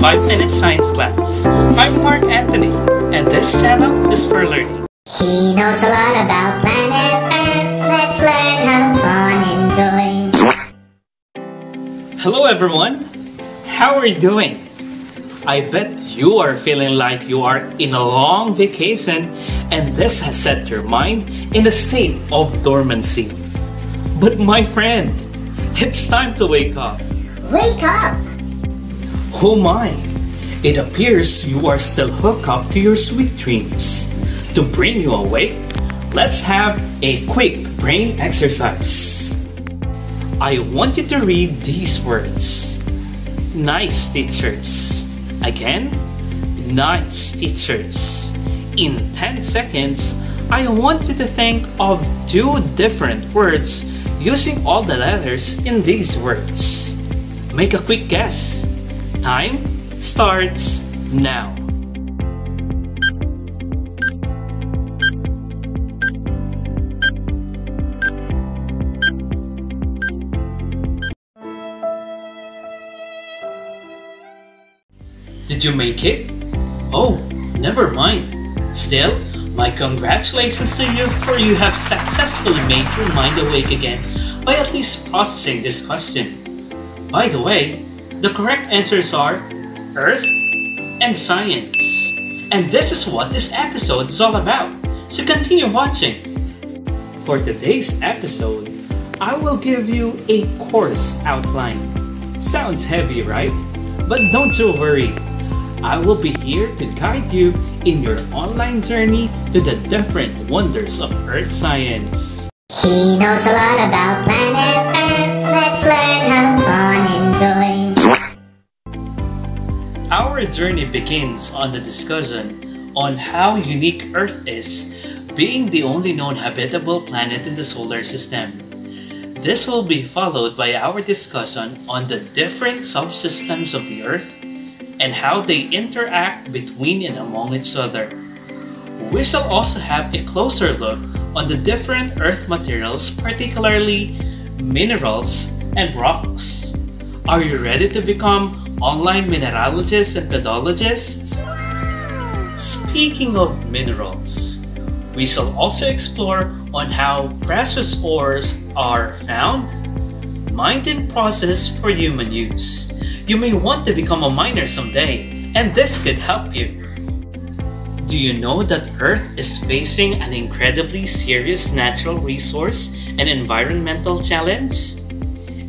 5 Minute Science Class. I'm Mark Anthony, and this channel is for learning. He knows a lot about planet Earth. Let's learn, have fun, enjoy. Hello everyone! How are you doing? I bet you are feeling like you are in a long vacation and this has set your mind in a state of dormancy. But my friend, it's time to wake up. Wake up! Oh my! It appears you are still hooked up to your sweet dreams. To bring you awake, let's have a quick brain exercise. I want you to read these words. Nice teachers. Again, nice teachers. In 10 seconds, I want you to think of two different words using all the letters in these words. Make a quick guess. Time starts now. Did you make it? Oh, never mind. Still, my congratulations to you for you have successfully made your mind awake again by at least processing this question. By the way, the correct answers are Earth and Science. And this is what this episode is all about. So continue watching. For today's episode, I will give you a course outline. Sounds heavy, right? But don't you worry. I will be here to guide you in your online journey to the different wonders of Earth science. He knows a lot about planet Earth. Let's learn, have Our journey begins on the discussion on how unique Earth is, being the only known habitable planet in the solar system. This will be followed by our discussion on the different subsystems of the Earth and how they interact between and among each other. We shall also have a closer look on the different Earth materials, particularly minerals and rocks. Are you ready to become online mineralogists and pedologists? Speaking of minerals, we shall also explore on how precious ores are found, mined and processed for human use. You may want to become a miner someday, and this could help you. Do you know that Earth is facing an incredibly serious natural resource and environmental challenge?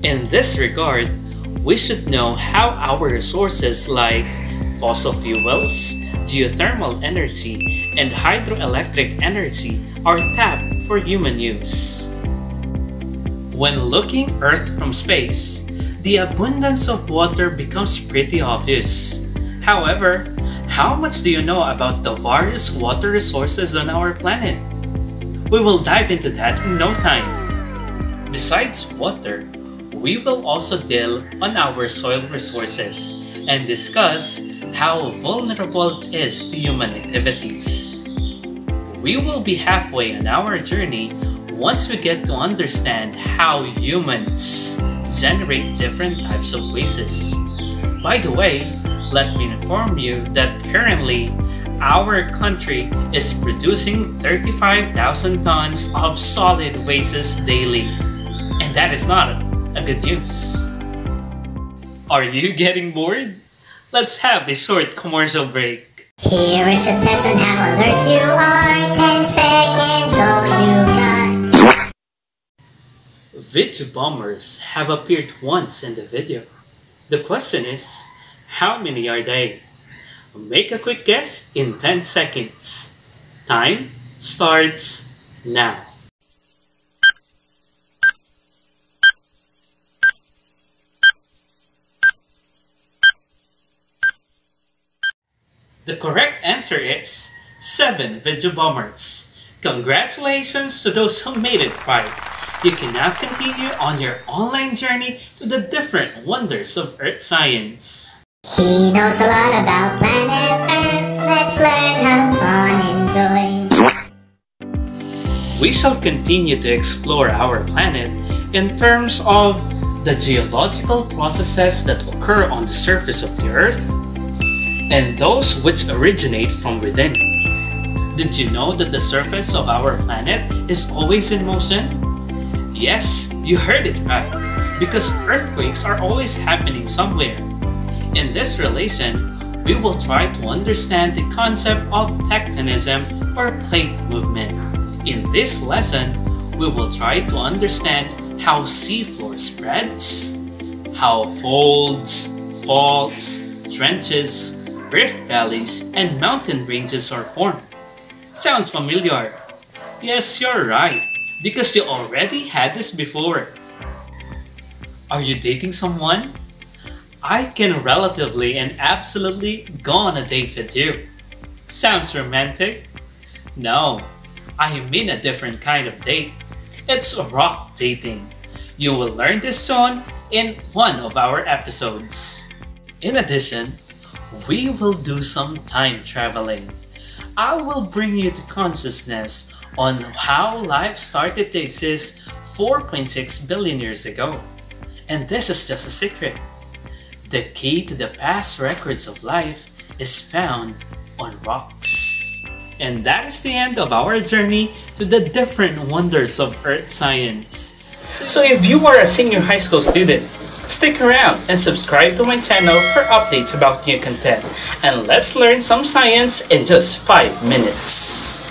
In this regard, we should know how our resources like fossil fuels, geothermal energy, and hydroelectric energy are tapped for human use. When looking Earth from space, the abundance of water becomes pretty obvious. However, how much do you know about the various water resources on our planet? We will dive into that in no time. Besides water, we will also deal on our soil resources and discuss how vulnerable it is to human activities. We will be halfway on our journey once we get to understand how humans generate different types of wastes. By the way, let me inform you that currently our country is producing 35,000 tons of solid wastes daily. And that is not a good news. Are you getting bored? Let's have a short commercial break. Here is a test on how alert you are. 10 seconds, all you got. Bombers have appeared once in the video. The question is, how many are they? Make a quick guess in 10 seconds. Time starts now. The correct answer is 7 video bombers. Congratulations to those who made it right. You can now continue on your online journey to the different wonders of Earth science. He knows a lot about planet Earth. Let's learn, have fun, enjoy. We shall continue to explore our planet in terms of the geological processes that occur on the surface of the Earth, and those which originate from within. Did you know that the surface of our planet is always in motion? Yes, you heard it right, because earthquakes are always happening somewhere. In this relation, we will try to understand the concept of tectonism or plate movement. In this lesson, we will try to understand how seafloor spreads, how folds, faults, trenches, rift valleys, and mountain ranges are formed. Sounds familiar? Yes, you're right, because you already had this before. Are you dating someone? I can relatively and absolutely go on a date with you. Sounds romantic? No, I mean a different kind of date. It's rock dating. You will learn this soon in one of our episodes. In addition, we will do some time traveling. I will bring you to consciousness on how life started to exist 4.6 billion years ago. And this is just a secret. The key to the past records of life is found on rocks. And that is the end of our journey to the different wonders of earth science. So if you are a senior high school student, Stick around and subscribe to my channel for updates about new content. And let's learn some science in just 5 minutes.